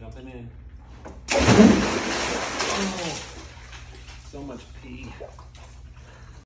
Jumping in. Oh, so much pee.